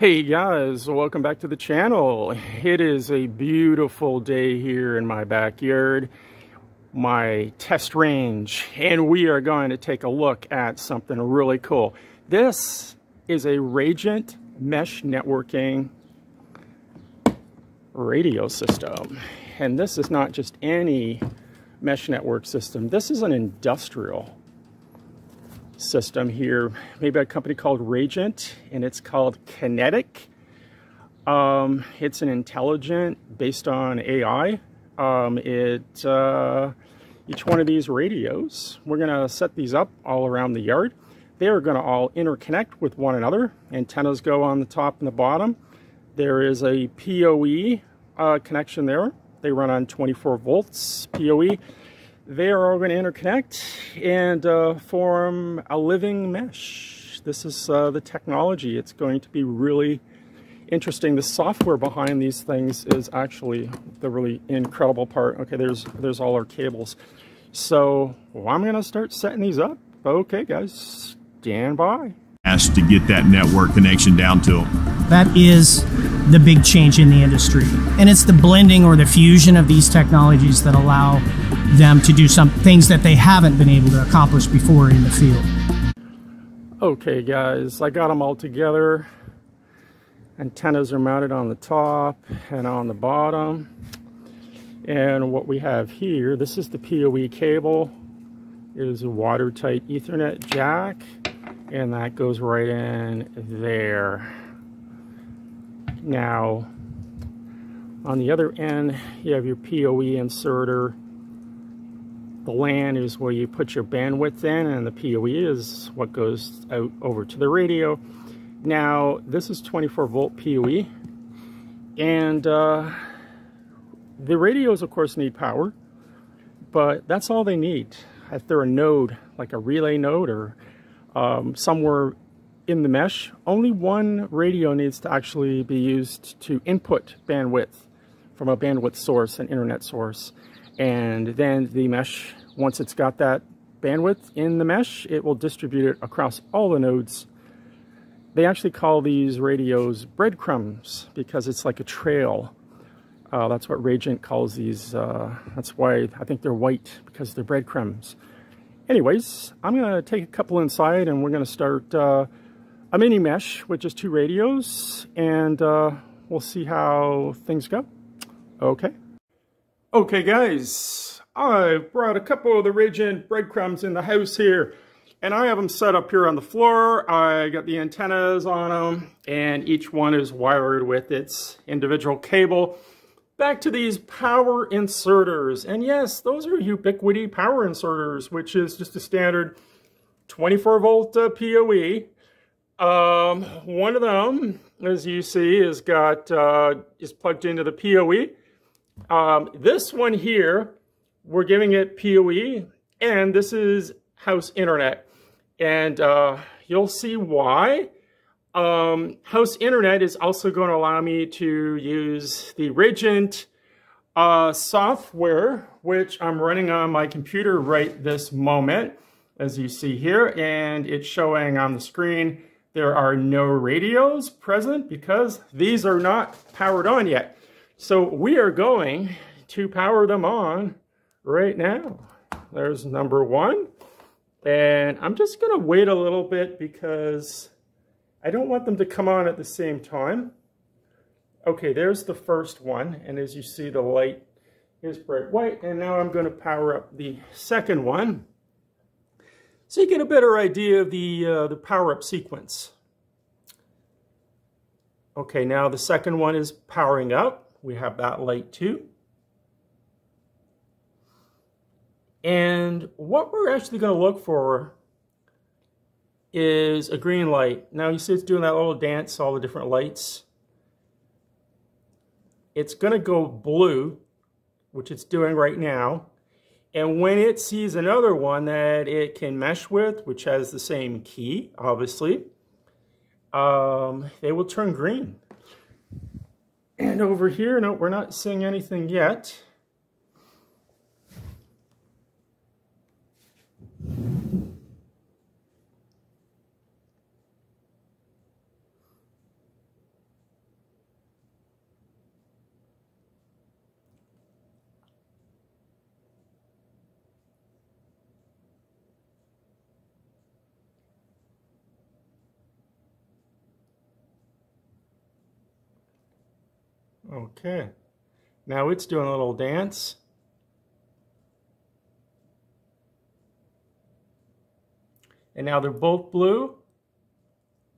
Hey guys, welcome back to the channel. It is a beautiful day here in my backyard, my test range, and we are going to take a look at something really cool. This is a Rajant Mesh Networking radio system. And this is not just any mesh network system. This is an industrial system here, made by a company called Rajant, and it's called Kinetic. Um, it's an intelligent, based on AI. Um, it uh, each one of these radios, we're going to set these up all around the yard. They are going to all interconnect with one another. Antennas go on the top and the bottom. There is a PoE uh, connection there. They run on 24 volts PoE they are all going to interconnect and uh, form a living mesh. This is uh, the technology. It's going to be really interesting. The software behind these things is actually the really incredible part. Okay, there's there's all our cables. So well, I'm going to start setting these up. Okay, guys, stand by. Asked to get that network connection down to them. That is the big change in the industry. And it's the blending or the fusion of these technologies that allow them to do some things that they haven't been able to accomplish before in the field. Okay guys, I got them all together. Antennas are mounted on the top and on the bottom. And what we have here, this is the PoE cable. It is a watertight ethernet jack and that goes right in there. Now, on the other end, you have your PoE inserter. The LAN is where you put your bandwidth in, and the PoE is what goes out over to the radio. Now, this is 24 volt PoE, and uh, the radios, of course, need power, but that's all they need. If they're a node, like a relay node or um, somewhere in the mesh, only one radio needs to actually be used to input bandwidth from a bandwidth source, an internet source. And then the mesh, once it's got that bandwidth in the mesh, it will distribute it across all the nodes. They actually call these radios breadcrumbs because it's like a trail. Uh, that's what Rajant calls these. Uh, that's why I think they're white because they're breadcrumbs. Anyways, I'm going to take a couple inside and we're going to start uh, a mini mesh with just two radios and uh, we'll see how things go. Okay. Okay guys, I brought a couple of the Rajant breadcrumbs in the house here and I have them set up here on the floor. I got the antennas on them and each one is wired with its individual cable. Back to these power inserters. And yes, those are Ubiquiti power inserters, which is just a standard 24 volt uh, PoE. Um, one of them, as you see, is got uh, is plugged into the PoE. Um, this one here, we're giving it PoE, and this is house internet. And uh, you'll see why. Um, house internet is also going to allow me to use the Rajant uh, software, which I'm running on my computer right this moment, as you see here, and it's showing on the screen there are no radios present because these are not powered on yet. So we are going to power them on right now. There's number one. And I'm just going to wait a little bit because I don't want them to come on at the same time. Okay, there's the first one. And as you see, the light is bright white. And now I'm going to power up the second one. So you get a better idea of the, uh, the power-up sequence. Okay, now the second one is powering up. We have that light too. And what we're actually going to look for is a green light. Now you see it's doing that little dance, all the different lights. It's going to go blue, which it's doing right now. And when it sees another one that it can mesh with, which has the same key, obviously, um, they will turn green. And over here, no, we're not seeing anything yet. Okay. Now it's doing a little dance. And now they're both blue.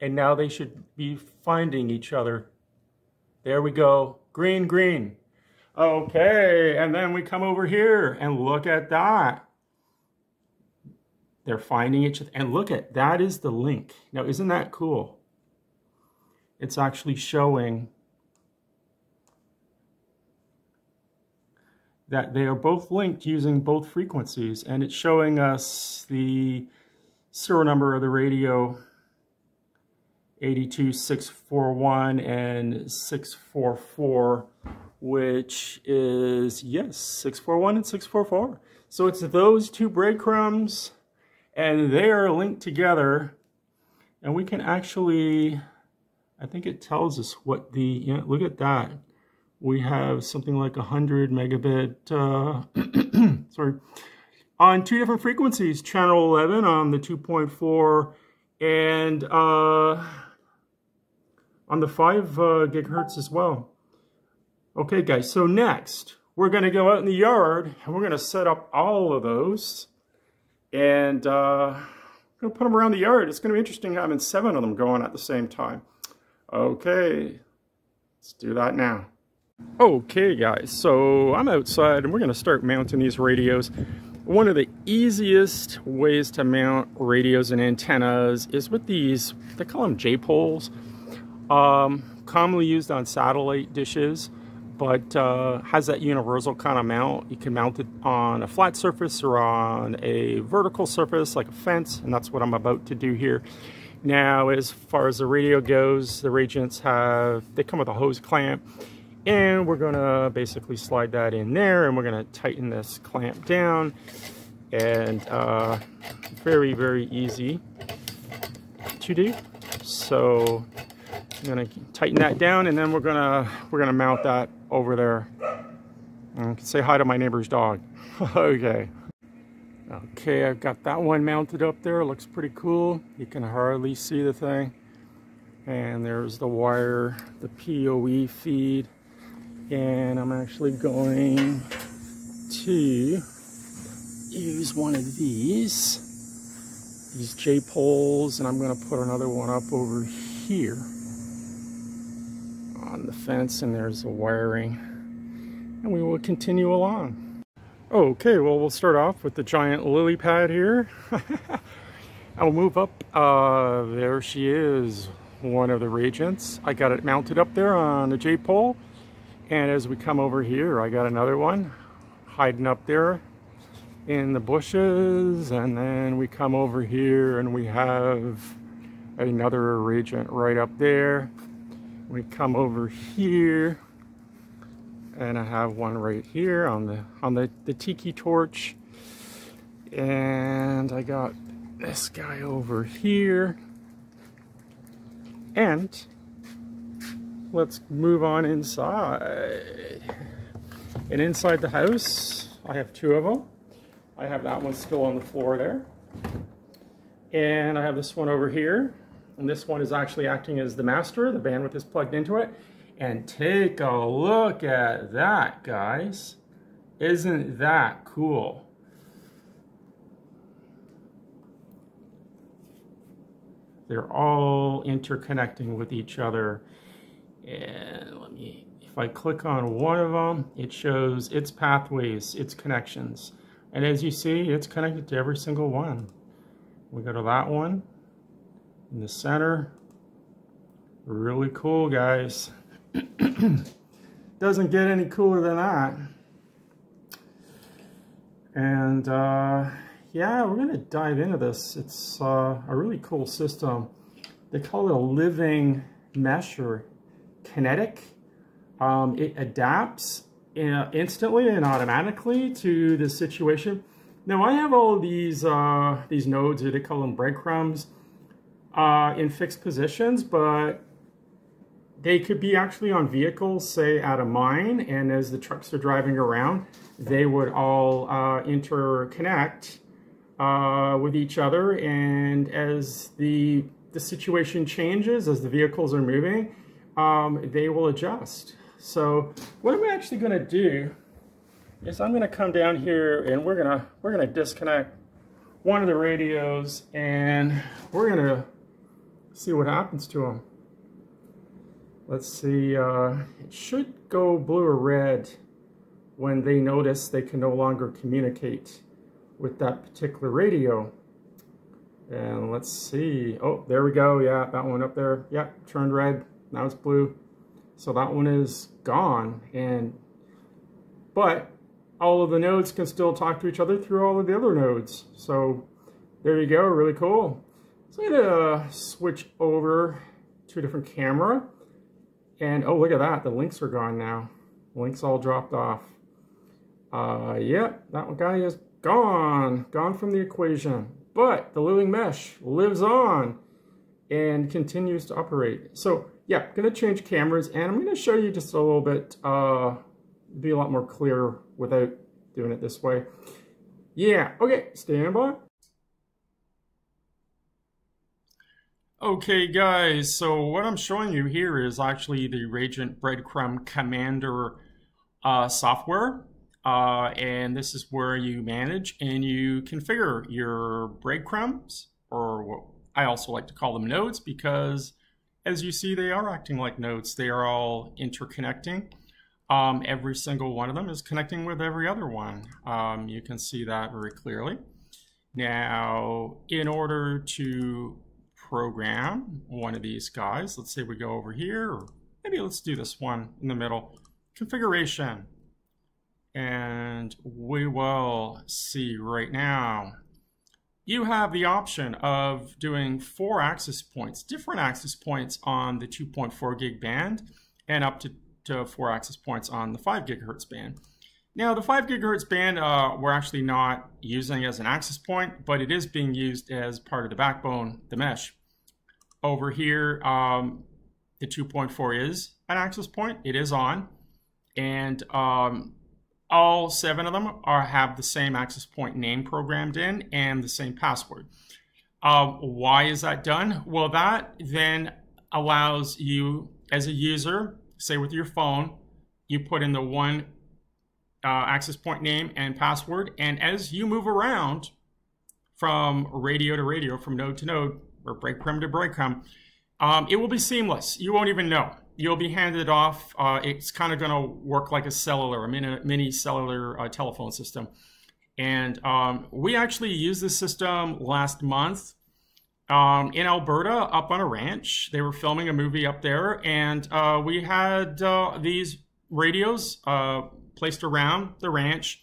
And now they should be finding each other. There we go. Green, green. Okay, and then we come over here and look at that. They're finding each other. And look at, that is the link. Now, isn't that cool? It's actually showing that they are both linked using both frequencies. And it's showing us the serial number of the radio 82641 and 644 which is yes 641 and 644 so it's those two breadcrumbs and they are linked together and we can actually I think it tells us what the you know, look at that we have something like a hundred megabit uh, sorry on two different frequencies channel 11 on the 2.4 and uh, on the 5 uh, gigahertz as well. Okay, guys, so next, we're going to go out in the yard, and we're going to set up all of those, and uh, I'm going to put them around the yard. It's going to be interesting having seven of them going at the same time. Okay, let's do that now. Okay, guys, so I'm outside, and we're going to start mounting these radios. One of the easiest ways to mount radios and antennas is with these, they call them J-poles um, commonly used on satellite dishes, but uh, has that universal kind of mount. You can mount it on a flat surface or on a vertical surface like a fence, and that's what I'm about to do here. Now, as far as the radio goes, the Rajants have, they come with a hose clamp, and we're gonna basically slide that in there, and we're gonna tighten this clamp down, and uh, very, very easy to do. So I'm gonna tighten that down and then we're gonna we're gonna mount that over there. And say hi to my neighbor's dog. okay. Okay, I've got that one mounted up there. Looks pretty cool. You can hardly see the thing. And there's the wire, the PoE feed. And I'm actually going to use one of these, these J-poles, and I'm gonna put another one up over here on the fence and there's the wiring and we will continue along. Okay, well we'll start off with the giant lily pad here. I'll move up. Uh, there she is, one of the Rajants. I got it mounted up there on the J-pole. And as we come over here, I got another one hiding up there in the bushes. And then we come over here and we have another Rajant right up there. We come over here and I have one right here on the on the, the tiki torch. And I got this guy over here. And let's move on inside and inside the house I have two of them I have that one still on the floor there and I have this one over here and this one is actually acting as the master. The bandwidth is plugged into it. And take a look at that, guys. Isn't that cool? They're all interconnecting with each other. And let me, if I click on one of them, it shows its pathways, its connections. And as you see, it's connected to every single one. We go to that one, in the center. Really cool, guys. Doesn't get any cooler than that. And uh, yeah, we're going to dive into this. It's uh, a really cool system. They call it a living mesh or kinetic. Um, it adapts uh, instantly and automatically to the situation. Now I have all these uh, these nodes, they call them breadcrumbs uh, in fixed positions, but they could be actually on vehicles, say at a mine, and as the trucks are driving around, they would all uh, interconnect uh, with each other. And as the, the situation changes, as the vehicles are moving, um, they will adjust. So what I'm actually going to do is I'm going to come down here and we're going to we're going to disconnect one of the radios and we're going to see what happens to them. Let's see, uh, it should go blue or red when they notice they can no longer communicate with that particular radio. And let's see. Oh, there we go. Yeah, that one up there. Yeah, turned red. Now it's blue. So that one is gone. And but all of the nodes can still talk to each other through all of the other nodes. So there you go. Really cool. So I'm gonna switch over to a different camera. And oh, look at that. The links are gone now. Links all dropped off. Uh, yeah, that guy is gone. Gone from the equation. But the living mesh lives on and continues to operate. So yeah, I'm to change cameras and I'm to show you just a little bit, uh, be a lot more clear without doing it this way. Yeah, okay, stand by. Okay guys, so what I'm showing you here is actually the Rajant Breadcrumb Commander uh, software. Uh, and this is where you manage and you configure your breadcrumbs, or what I also like to call them nodes, because as you see, they are acting like nodes. They are all interconnecting. Um, every single one of them is connecting with every other one. Um, you can see that very clearly. Now, in order to program one of these guys, let's say we go over here, or maybe let's do this one in the middle. Configuration. And we will see right now. You have the option of doing four access points, different access points on the 2.4 gig band and up to, to four access points on the 5 gigahertz band. Now, the 5 gigahertz band uh, we're actually not using as an access point, but it is being used as part of the backbone, the mesh. Over here, um, the 2.4 is an access point. It is on. And um, all seven of them are have the same access point name programmed in and the same password. Uh, why is that done? Well, that then allows you as a user, say with your phone, you put in the one uh, access point name and password, and as you move around from radio to radio, from node to node, or breadcrumb to breadcrumb, um, it will be seamless. You won't even know you'll be handed off. Uh, it's kind of going to work like a cellular, a mini, mini cellular uh, telephone system. And um, we actually used this system last month um, in Alberta up on a ranch. They were filming a movie up there, and uh, we had uh, these radios uh, placed around the ranch.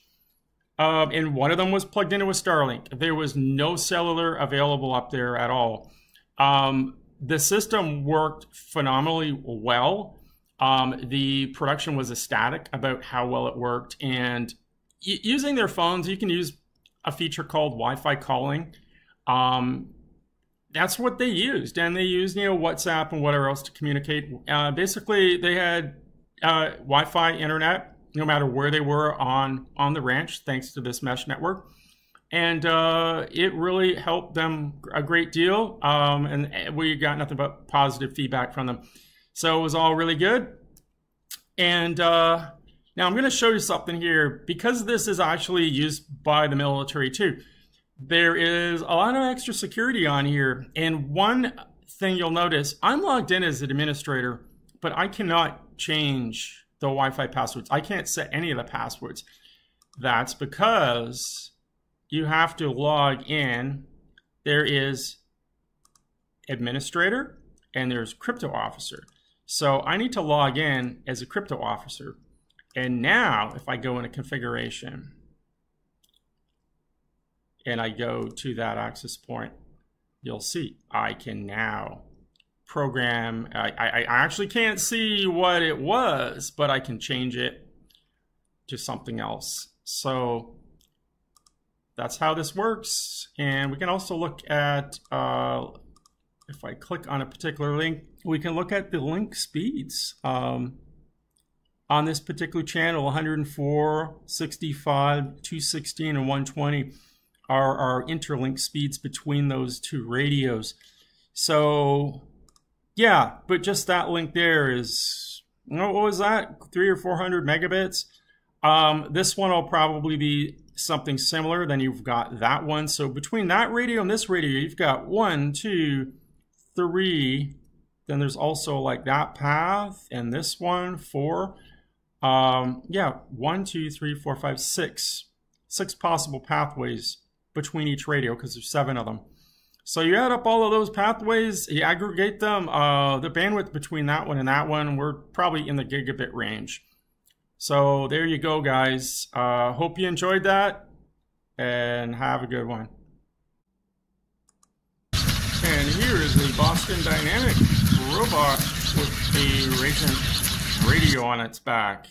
Um, and one of them was plugged into a Starlink. There was no cellular available up there at all. Um, the system worked phenomenally well. Um, the production was ecstatic about how well it worked. And using their phones, you can use a feature called Wi-Fi calling. Um, that's what they used, and they used you know WhatsApp and whatever else to communicate. Uh, basically, they had uh, Wi-Fi internet no matter where they were on on the ranch, thanks to this mesh network and uh, it really helped them a great deal. Um, and we got nothing but positive feedback from them. So it was all really good. And uh, now I'm going to show you something here. Because this is actually used by the military too, there is a lot of extra security on here. And one thing you'll notice, I'm logged in as an administrator, but I cannot change the Wi-Fi passwords. I can't set any of the passwords. That's because you have to log in. There is administrator and there's crypto officer. So I need to log in as a crypto officer. And now if I go into configuration and I go to that access point, you'll see I can now program. I, I, I actually can't see what it was, but I can change it to something else. So that's how this works. And we can also look at, uh, if I click on a particular link, we can look at the link speeds. Um, on this particular channel, 104, 65, 216, and 120 are our interlink speeds between those two radios. So yeah, but just that link there is what was that? Three or 400 megabits. Um, this one will probably be something similar. Then you've got that one. So between that radio and this radio, you've got one, two, three. Then there's also like that path and this one, four. Um, yeah, one, two, three, four, five, six. Six possible pathways between each radio because there's seven of them. So you add up all of those pathways, you aggregate them, uh, the bandwidth between that one and that one, we're probably in the gigabit range. So there you go, guys. Uh, hope you enjoyed that and have a good one. And here is the Boston Dynamic robot with the Rajant radio on its back.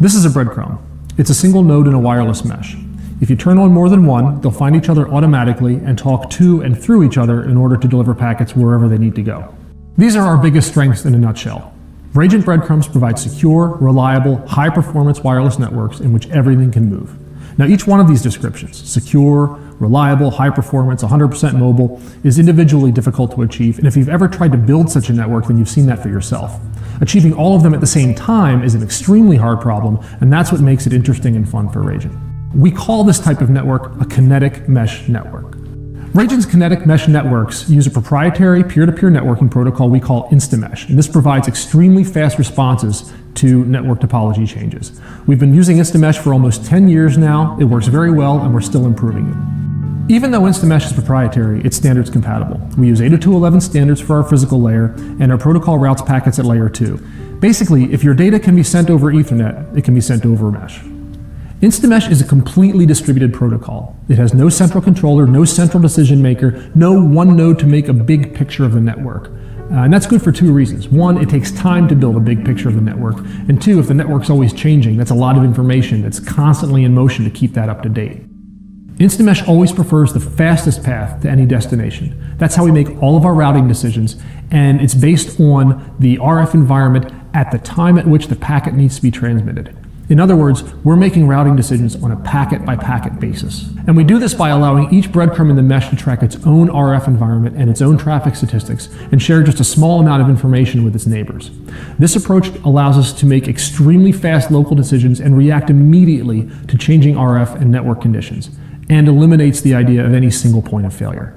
This is a breadcrumb. It's a single node in a wireless mesh. If you turn on more than one, they'll find each other automatically and talk to and through each other in order to deliver packets wherever they need to go. These are our biggest strengths in a nutshell. Rajant Breadcrumbs provide secure, reliable, high performance wireless networks in which everything can move. Now, each one of these descriptions secure, reliable, high performance, 100% mobile is individually difficult to achieve, and if you've ever tried to build such a network, then you've seen that for yourself. Achieving all of them at the same time is an extremely hard problem, and that's what makes it interesting and fun for Rajant. We call this type of network a kinetic mesh network. Rajant's kinetic mesh networks use a proprietary peer-to-peer networking protocol we call InstaMesh, and this provides extremely fast responses to network topology changes. We've been using InstaMesh for almost 10 years now. It works very well, and we're still improving it. Even though InstaMesh is proprietary, it's standards compatible. We use 802.11 standards for our physical layer, and our protocol routes packets at layer 2. Basically, if your data can be sent over Ethernet, it can be sent over mesh. InstaMesh is a completely distributed protocol. It has no central controller, no central decision maker, no one node to make a big picture of the network. Uh, and that's good for two reasons. One, it takes time to build a big picture of the network. And two, if the network's always changing, that's a lot of information that's constantly in motion to keep that up to date. InstaMesh always prefers the fastest path to any destination. That's how we make all of our routing decisions, and it's based on the RF environment at the time at which the packet needs to be transmitted. In other words, we're making routing decisions on a packet by packet basis. And we do this by allowing each breadcrumb in the mesh to track its own RF environment and its own traffic statistics and share just a small amount of information with its neighbors. This approach allows us to make extremely fast local decisions and react immediately to changing RF and network conditions, and eliminates the idea of any single point of failure.